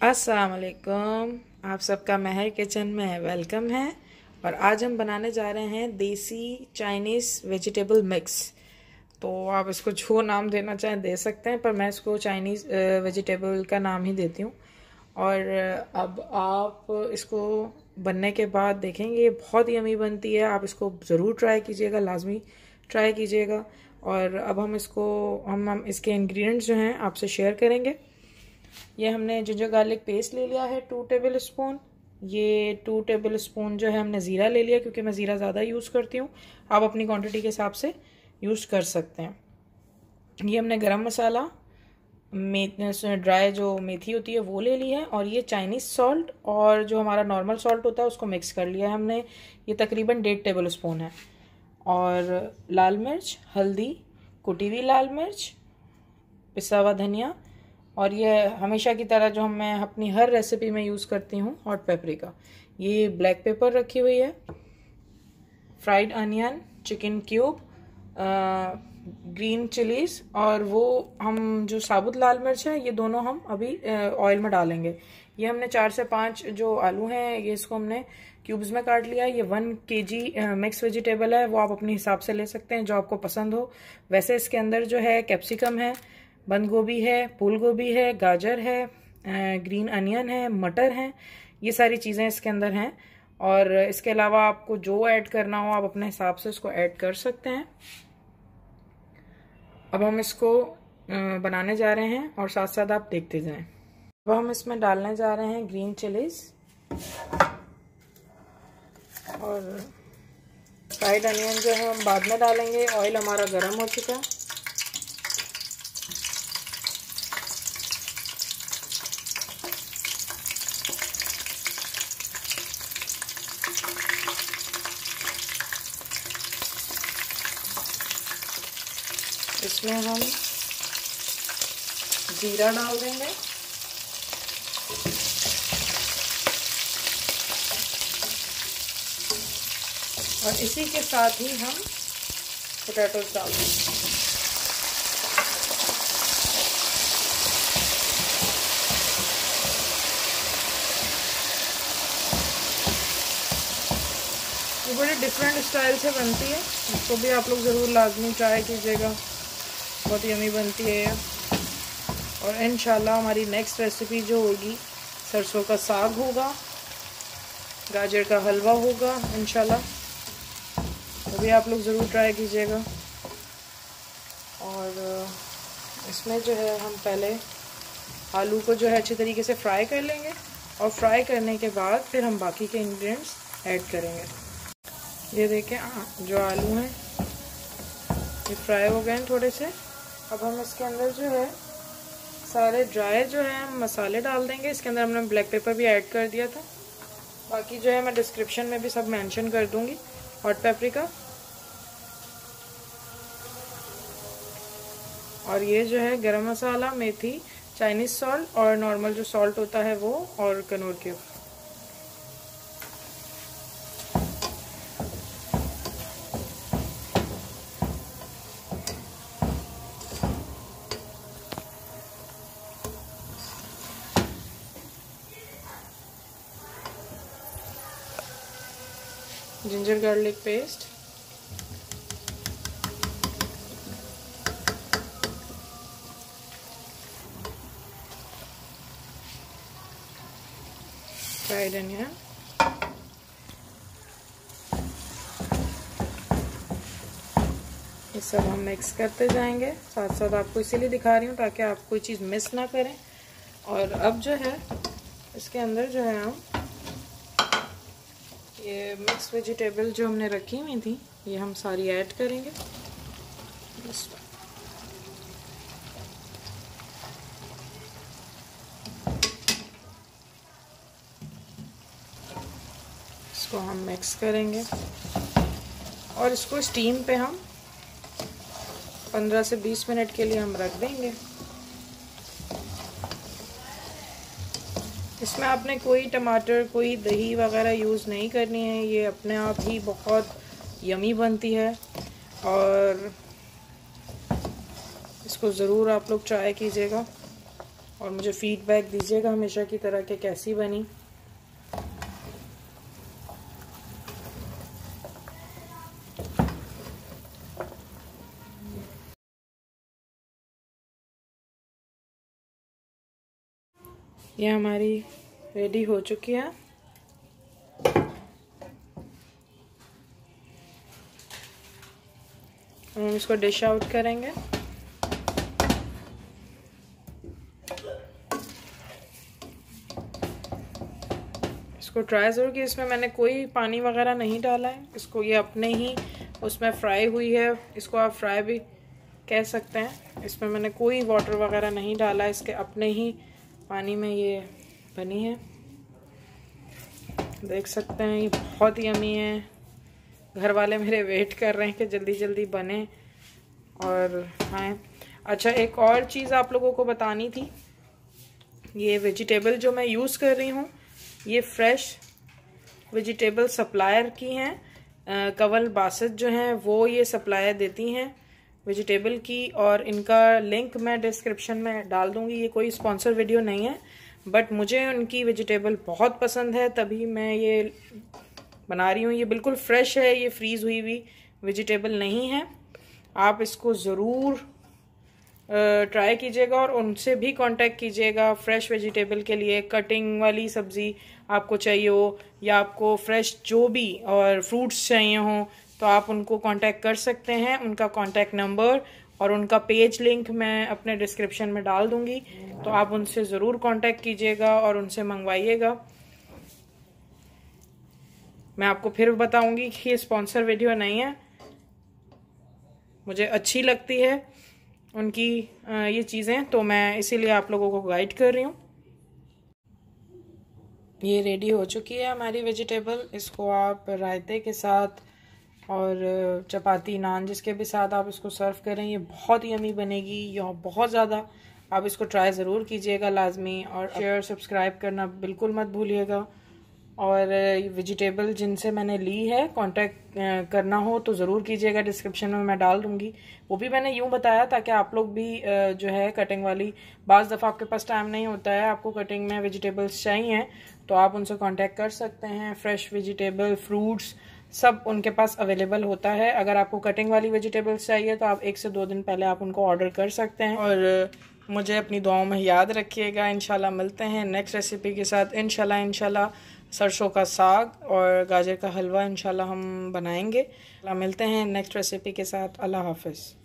अस्सलाम वालेकुम आप सबका महर किचन में वेलकम है। और आज हम बनाने जा रहे हैं देसी चाइनीज़ वेजिटेबल मिक्स। तो आप इसको जो नाम देना चाहें दे सकते हैं, पर मैं इसको चाइनीज़ वेजिटेबल का नाम ही देती हूँ। और अब आप इसको बनने के बाद देखेंगे, बहुत ही अमी बनती है। आप इसको ज़रूर ट्राई कीजिएगा, लाजमी ट्राई कीजिएगा। और अब हम इसको, हम हम इसके इंग्रेडिएंट्स जो हैं आपसे शेयर करेंगे। ये हमने जिंजर गार्लिक पेस्ट ले लिया है टू टेबल स्पून ये टू टेबल स्पून जो है हमने ज़ीरा ले लिया क्योंकि मैं ज़ीरा ज़्यादा यूज़ करती हूँ। आप अपनी क्वांटिटी के हिसाब से यूज़ कर सकते हैं। ये हमने गरम मसाला ड्राई जो मेथी होती है वो ले ली है और ये चाइनीज़ सॉल्ट और जो हमारा नॉर्मल सॉल्ट होता है उसको मिक्स कर लिया है हमने। ये तकरीबन डेढ़ टेबल स्पून है। और लाल मिर्च, हल्दी, कुटी हुई लाल मिर्च, पिसा हुआ धनिया और ये हमेशा की तरह जो हम मैं अपनी हर रेसिपी में यूज़ करती हूँ हॉट पेपरिका ये ब्लैक पेपर रखी हुई है fried onion chicken cube green chillies और वो हम जो साबुत लाल मिर्च है, ये दोनों हम अभी ऑयल में डालेंगे. ये हमने चार से पाँच जो आलू हैं, ये इसको हमने क्यूब्स में काट लिया ये वन के जी मिक्स वेजिटेबल है, वो आप अपने हिसाब से ले सकते हैं, जो आपको पसंद हो. वैसे इसके अंदर जो है कैप्सिकम है बंद गोभी है फूल गोभी है, गाजर है ग्रीन अनियन है, मटर है, ये सारी चीज़ें इसके अंदर हैं। और इसके अलावा आपको जो ऐड करना हो, आप अपने हिसाब से इसको ऐड कर सकते हैं। अब हम इसको बनाने जा रहे हैं और साथ साथ आप देखते जाएँ। अब हम इसमें डालने जा रहे हैं ग्रीन चिलीज और फ्राइड अनियन जो है, हम बाद में डालेंगे। ऑयल हमारा गर्म हो चुका है। इसमें हम जीरा डाल देंगे। और इसी के साथ ही हम पोटैटोज डाल देंगे। ये बड़े डिफरेंट स्टाइल से बनती है। इसको भी आप लोग ज़रूर लाजमी ट्राई कीजिएगा। बहुत यमी बनती है। और इन हमारी नेक्स्ट रेसिपी जो होगी, सरसों का साग होगा, गाजर का हलवा होगा इन वो भी आप लोग ज़रूर ट्राई कीजिएगा। और इसमें जो है हम पहले आलू को जो है अच्छे तरीके से फ्राई कर लेंगे और फ्राई करने के बाद फिर हम बाकी के इंग्रेडिएंट्स ऐड करेंगे। ये देखें जो आलू हैं, ये फ्राई हो गए हैं थोड़े से। अब हम इसके अंदर जो है, सारे ड्राई जो है, हम मसाले डाल देंगे। इसके अंदर हमने ब्लैक पेपर भी ऐड कर दिया था। बाकी जो है, मैं डिस्क्रिप्शन में भी सब मेंशन कर दूँगी। हॉट पेपरिका और ये जो है, गरम मसाला, मेथी चाइनीज़ सॉल्ट और नॉर्मल जो सॉल्ट होता है वो और Knorr cube ginger garlic paste fried onion ये सब हम मिक्स करते जाएँगे। साथ साथ आपको इसीलिए दिखा रही हूँ ताकि आप कोई चीज़ मिस ना करें। और अब जो है, इसके अंदर जो है हम ये मिक्स वेजिटेबल जो हमने रखी हुई थी, ये हम सारी ऐड करेंगे। इसको हम मिक्स करेंगे। और इसको स्टीम पे हम 15 से 20 मिनट के लिए हम रख देंगे। इसमें आपने कोई टमाटर, कोई दही वगैरह यूज़ नहीं करनी है। ये अपने आप ही बहुत यमी बनती है। और इसको ज़रूर आप लोग ट्राई कीजिएगा। और मुझे फीडबैक दीजिएगा हमेशा की तरह के कैसी बनी। ये हमारी रेडी हो चुकी है। हम इसको डिश आउट करेंगे। इसको ट्राई ज़रूर कि, इसमें मैंने कोई पानी वगैरह नहीं डाला है। इसको ये अपने ही, उसमें फ्राई हुई है। इसको आप फ्राई भी कह सकते हैं। इसमें मैंने कोई वाटर वगैरह नहीं डाला, इसके अपने ही पानी में ये बनी है। देख सकते हैं, ये बहुत ही अमी है। घर वाले मेरे वेट कर रहे हैं कि जल्दी जल्दी बने और हाँ अच्छा एक और चीज़ आप लोगों को बतानी थी। ये वेजिटेबल जो मैं यूज़ कर रही हूँ, ये फ्रेश वेजिटेबल सप्लायर की हैं। कवल बासत जो हैं, वो ये सप्लायर देती हैं। वेजिटेबल की और इनका लिंक मैं डिस्क्रिप्शन में डाल दूँगी, ये कोई स्पॉन्सर वीडियो नहीं है, बट मुझे उनकी वेजिटेबल बहुत पसंद है, तभी मैं ये बना रही हूँ। ये बिल्कुल फ्रेश है, ये फ्रीज़ हुई हुई वेजिटेबल नहीं है। आप इसको ज़रूर ट्राई कीजिएगा और उनसे भी कांटेक्ट कीजिएगा, फ्रेश वेजिटेबल के लिए, कटिंग वाली सब्ज़ी आपको चाहिए हो, या आपको फ्रेश जो भी और फ्रूट्स चाहिए हों तो आप उनको कांटेक्ट कर सकते हैं, उनका कांटेक्ट नंबर और उनका पेज लिंक मैं अपने डिस्क्रिप्शन में डाल दूँगी। तो आप उनसे ज़रूर कांटेक्ट कीजिएगा और उनसे मंगवाइएगा। मैं आपको फिर बताऊँगी कि ये स्पॉन्सर वीडियो नहीं है। मुझे अच्छी लगती है उनकी ये चीज़ें तो मैं इसीलिए आप लोगों को गाइड कर रही हूँ। ये रेडी हो चुकी है हमारी वेजिटेबल इसको आप रायते के साथ और चपाती, नान जिसके भी साथ आप इसको सर्व करें, ये बहुत ही अमी बनेगी यह बहुत ज़्यादा। आप इसको ट्राई ज़रूर कीजिएगा लाजमी और शेयर, सब्सक्राइब करना बिल्कुल मत भूलिएगा। और वेजिटेबल जिनसे मैंने ली है, कांटेक्ट करना हो तो ज़रूर कीजिएगा, डिस्क्रिप्शन में मैं डाल दूँगी। वो भी मैंने यूँ बताया ताकि आप लोग भी जो है कटिंग वाली, बाज़ दफ़ा आपके पास टाइम नहीं होता है, आपको कटिंग में वेजिटेबल्स चाहिए तो आप उनसे कांटेक्ट कर सकते हैं। फ्रेश वेजिटेबल, फ्रूट्स सब उनके पास अवेलेबल होता है। अगर आपको कटिंग वाली वेजिटेबल्स चाहिए तो आप एक से दो दिन पहले आप उनको ऑर्डर कर सकते हैं। और मुझे अपनी दुआओं में याद रखिएगा। इनशाला मिलते हैं नेक्स्ट रेसिपी के साथ। इनशाला इनशाला सरसों का साग और गाजर का हलवा इनशाला हम बनाएँगे। मिलते हैं नेक्स्ट रेसिपी के साथ। अल्लाह हाफिज़।